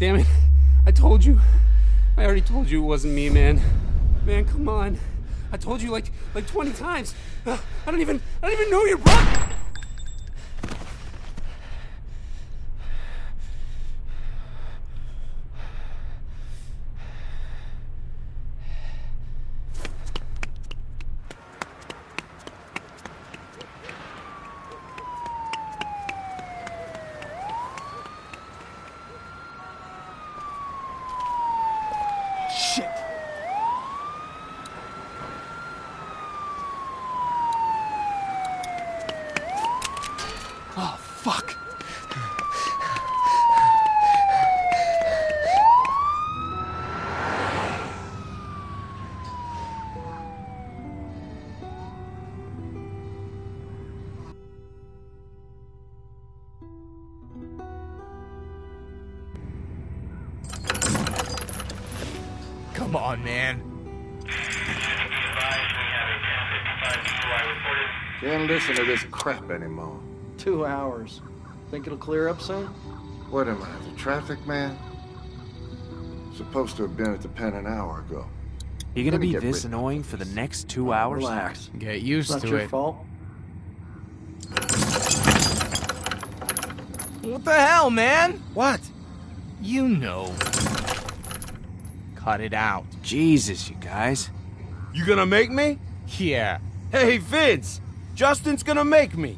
Damn it. I told you. I already told you it wasn't me, man. Man, come on. I told you like like 20 times. I don't even I don't even know your brother. Oh, fuck. Come on, man. Can't listen to this crap anymore. Two hours. Think it'll clear up soon? What am I, the traffic man? Supposed to have been at the pen an hour ago. You gonna be this annoying for the next two hours? Relax. Get used It's not to your it. fault. What the hell, man? What? You know. Cut it out. Jesus, you guys. You gonna make me? Yeah, Hey, Vince! Justin's gonna make me!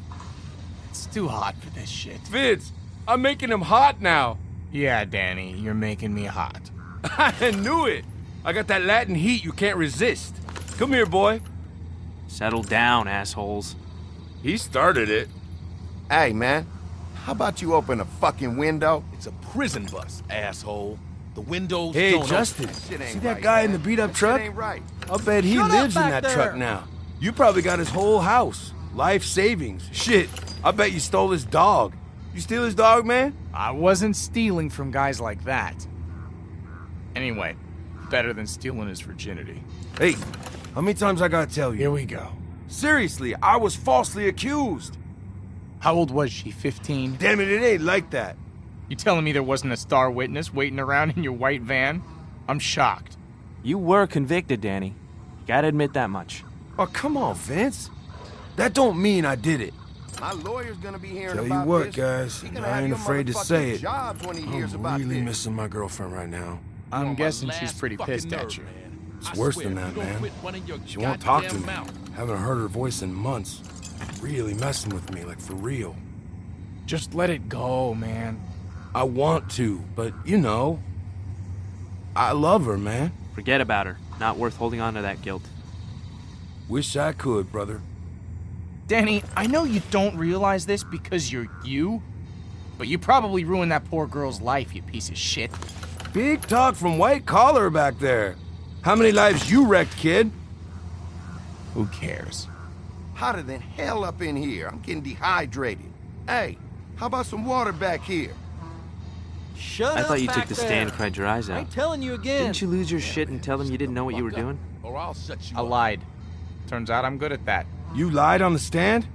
It's too hot for this shit. Vince, I'm making him hot now. Yeah, Danny, you're making me hot. I knew it! I got that Latin heat you can't resist. Come here, boy. Settle down, assholes. He started it. Hey, man. How about you open a fucking window? It's a prison bus, asshole. The windows Hey, don't Justin, That see that right, guy man. in the beat up truck? Ain't right. I'll bet he Shut lives in back that truck now. You probably got his whole house. Life savings. Shit, I bet you stole his dog. You steal his dog, man? I wasn't stealing from guys like that. Anyway, better than stealing his virginity. Hey, how many times I gotta tell you? Here we go. Seriously, I was falsely accused. How old was she? 15? Damn it, it ain't like that. You telling me there wasn't a star witness waiting around in your white van? I'm shocked. You were convicted, Danny. You gotta admit that much. Oh, come on, Vince. That don't mean I did it. My lawyer's gonna be hearing Tell you about what, this. guys, He and gonna I ain't afraid to say it. Jobs when he hears I'm really this. missing my girlfriend right now. I'm on my guessing she's pretty fucking pissed at you. man. It's I worse swear, than that, man. quit running your She won't talk to me. mouth. Haven't heard her voice in months. Really messing with me, like for real. Just let it go, man. I want to, but you know, I love her, man. Forget about her. Not worth holding on to that guilt. Wish I could, brother. Danny, I know you don't realize this because you're you, but you probably ruined that poor girl's life, you piece of shit. Big talk from white collar back there. How many lives you wrecked, kid? Who cares? Hotter than hell up in here. I'm getting dehydrated. Hey, how about some water back here? Shut up. I up thought you took the stand, there. cried your eyes out. I'm telling you again. Didn't you lose your shit and tell them you didn't know what you were up, doing? Or I'll shut you I up. lied. Turns out I'm good at that. You lied on the stand?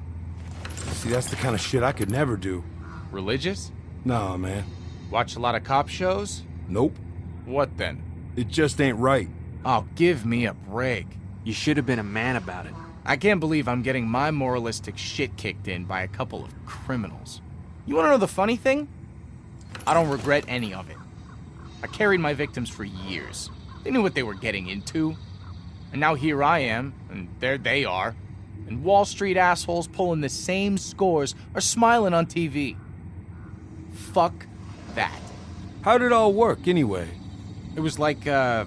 See, that's the kind of shit I could never do. Religious? Nah, man. Watch a lot of cop shows? Nope. What then? It just ain't right. Oh, give me a break. You should have been a man about it. I can't believe I'm getting my moralistic shit kicked in by a couple of criminals. You wanna know the funny thing? I don't regret any of it. I carried my victims for years. They knew what they were getting into. And now here I am, and there they are. And Wall Street assholes pulling the same scores are smiling on TV. Fuck that. How'd it all work, anyway? It was like a,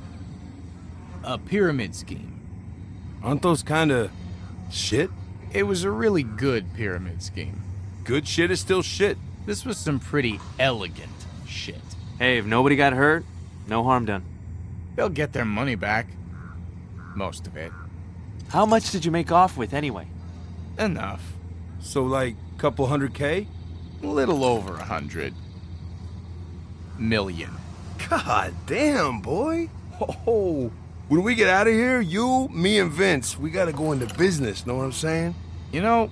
a pyramid scheme. Aren't those kind of shit? It was a really good pyramid scheme. Good shit is still shit. This was some pretty elegant shit. Hey, if nobody got hurt, no harm done. They'll get their money back. Most of it. How much did you make off with anyway? Enough. So, like, couple hundred K? A little over a hundred. Million. God damn, boy. Oh, when we get out of here, you, me, and Vince, we gotta go into business, know what I'm saying? You know,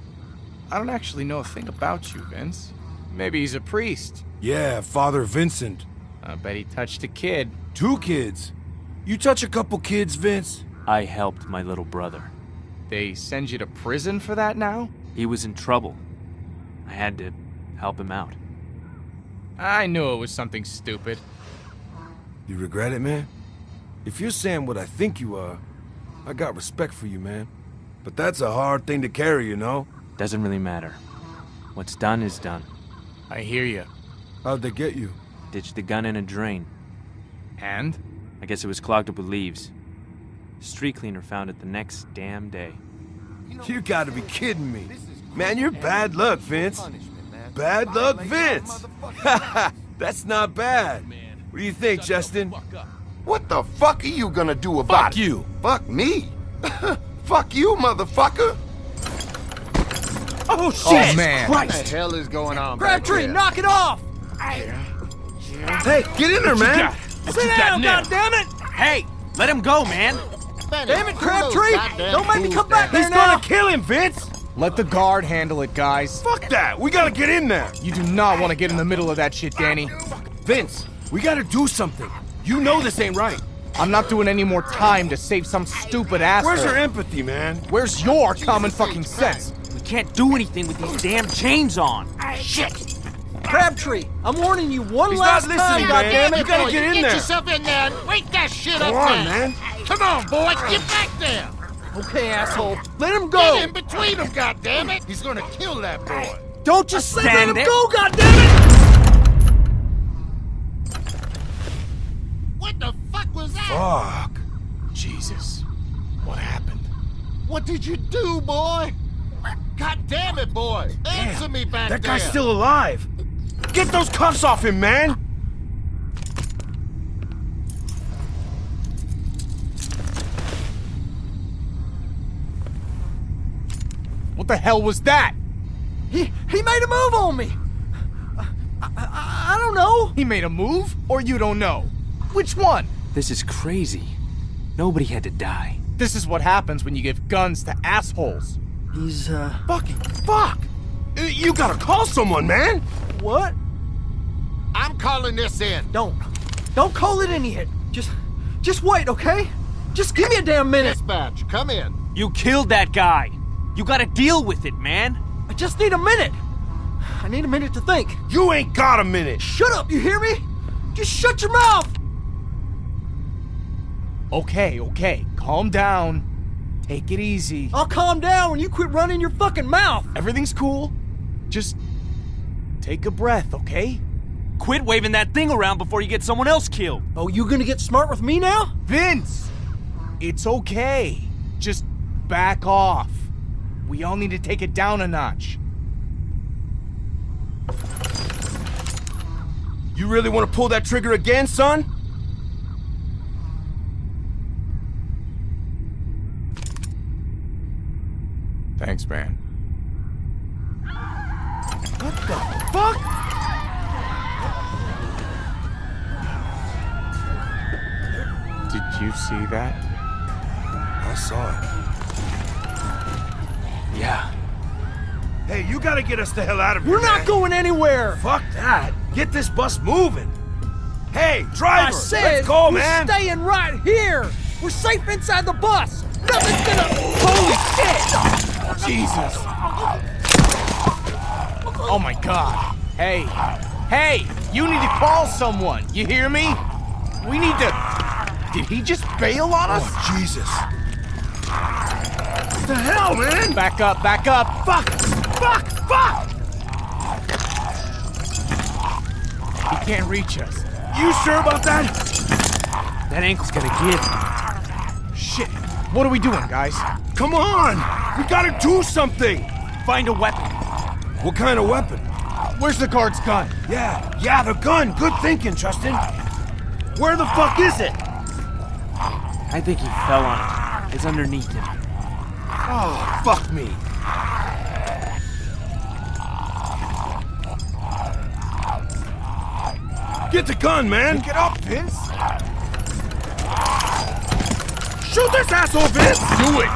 I don't actually know a thing about you, Vince. Maybe he's a priest. Yeah, Father Vincent. I bet he touched a kid. Two kids. You touch a couple kids, Vince? I helped my little brother. They send you to prison for that now? He was in trouble. I had to help him out. I knew it was something stupid. You regret it, man? If you're saying what I think you are, I got respect for you, man. But that's a hard thing to carry, you know? Doesn't really matter. What's done is done. I hear you. How'd they get you? Ditched the gun in a drain. And? I guess it was clogged up with leaves. Street cleaner found it the next damn day. You gotta be kidding me. Man, you're bad luck, Vince. Bad luck, Vince. That's not bad. What do you think, Justin? What the fuck are you gonna do about Fuck it? Fuck you. Fuck me. fuck you, motherfucker. Oh, shit! Oh, man. What the hell is going on? back Crabtree, there? knock it off! Hey, get in there, man. Sit down, goddammit! Hey, let him go, man. Damn it, Crabtree! Don't make me come back there He's now! gonna kill him, Vince. Let the guard handle it, guys. Fuck that. We gotta get in there. You do not want to get in the middle of that shit, Danny. Vince, we gotta do something. You know this ain't right. I'm not doing any more time to save some stupid asshole. Where's your empathy, man? Where's your common fucking sense? We can't do anything with these damn chains on. Shit! Crabtree, I'm warning you one He's last not listening, time, man. goddammit! You gotta get in there. Get yourself in there and wake that shit Come up on, now. man. Come on, boy, get back there. Okay, asshole, let him go! Get go! in between them, goddammit. He's gonna kill that boy. Don't just say let stand him there. go, goddammit! What the fuck was that? Fuck. Jesus. What happened? What did you do, boy? God damn it, boy. Answer me back That there. guy's still alive. Get those cuffs off him, man. What the hell was that? He, he made a move on me! I, I, I don't know! He made a move, or you don't know? Which one? This is crazy. Nobody had to die. This is what happens when you give guns to assholes. He's, uh, Fucking fuck. Uh, You gotta call someone, man. what? I'm calling this in. Don't. Don't call it in yet. Just, just wait, okay? Just give me a damn minute. Dispatch, come in. You killed that guy. You gotta deal with it, man. I just need a minute. I need a minute to think. You ain't got a minute. Shut up, you hear me? Just shut your mouth! Okay, okay, calm down. Take it easy. I'll calm down when you quit running your fucking mouth. Everything's cool. Just take a breath, okay? Quit waving that thing around before you get someone else killed. Oh, you gonna get smart with me now? Vince! It's okay. Just back off. We all need to take it down a notch. You really want to pull that trigger again, son? Thanks, man. What the fuck? Did you see that? I saw it. Yeah. Hey, you gotta get us the hell out of here. We're not man. going anywhere. Fuck that. Get this bus moving. Hey, driver, I said let's go, we're man. staying right here. We're safe inside the bus. Nothing's gonna. Holy shit! Jesus! Oh my god. Hey. Hey! You need to call someone. You hear me? We need to. Did he just bail on us? Oh, Jesus. What the hell, man? Back up, back up. Fuck! Fuck! Fuck! He can't reach us. You sure about that? That ankle's gonna give. Shit. What are we doing, guys? Come on! We gotta do something! Find a weapon. What kind of weapon? Where's the guard's gun? Yeah, yeah, the gun. Good thinking, Justin. Where the fuck is it? I think he fell on it. It's underneath him. Oh, fuck me. Get the gun, man! Get up, Vince! Shoot this asshole, Vince! Do it!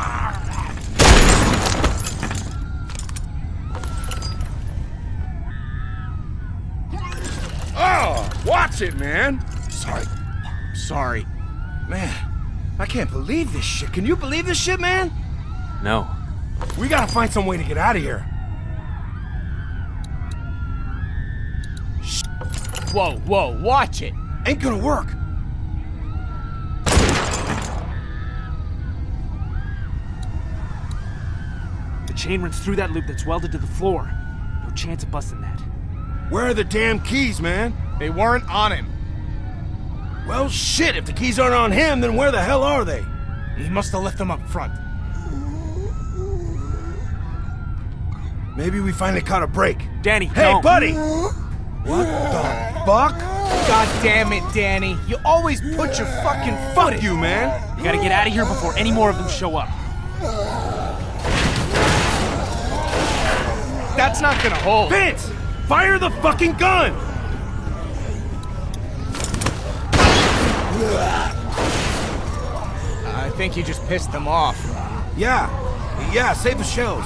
Oh, watch it, man. Sorry. Sorry. Man, I can't believe this shit. Can you believe this shit, man? No. We gotta find some way to get out of here. Whoa, whoa, watch it. Ain't gonna work. The chain runs through that loop that's welded to the floor. No chance of busting that. Where are the damn keys, man? They weren't on him. Well, shit, if the keys aren't on him, then where the hell are they? He must have left them up front. Maybe we finally caught a break. Danny, Hey, don't. buddy! What the fuck? God damn it, Danny. You always put your fucking foot Fuck you, man! You gotta get out of here before any more of them show up. That's not gonna hold. Vince! Fire the fucking gun! I think you just pissed them off. Yeah, yeah, save the shells.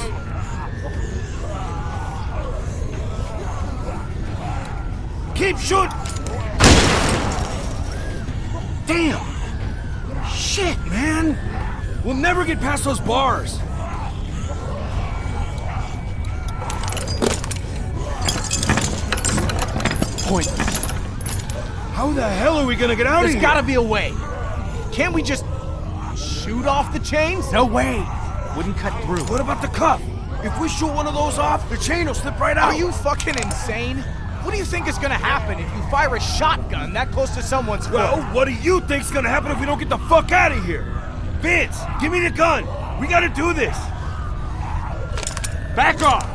Keep shooting! Damn! Shit, man! We'll never get past those bars. Point. How the hell are we gonna get out There's of here? There's gotta be a way. Can't we just shoot off the chains? No way! Wouldn't cut through. What about the cuff? If we shoot one of those off, the chain will slip right out. Are you fucking insane? What do you think is gonna happen if you fire a shotgun that close to someone's Well, foot? what do you think's gonna happen if we don't get the fuck out of here? Vince, give me the gun. We gotta do this. Back off!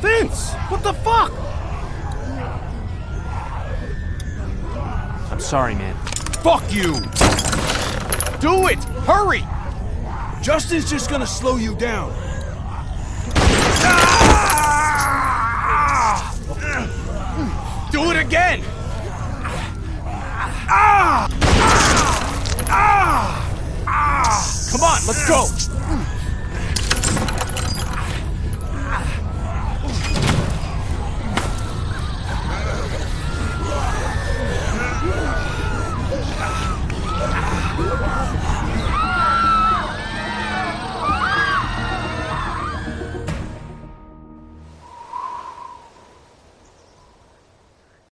Vince, what the fuck? I'm sorry, man. Fuck you. Do it! Hurry! Justin's just gonna slow you down. Do it again! Come on, let's go!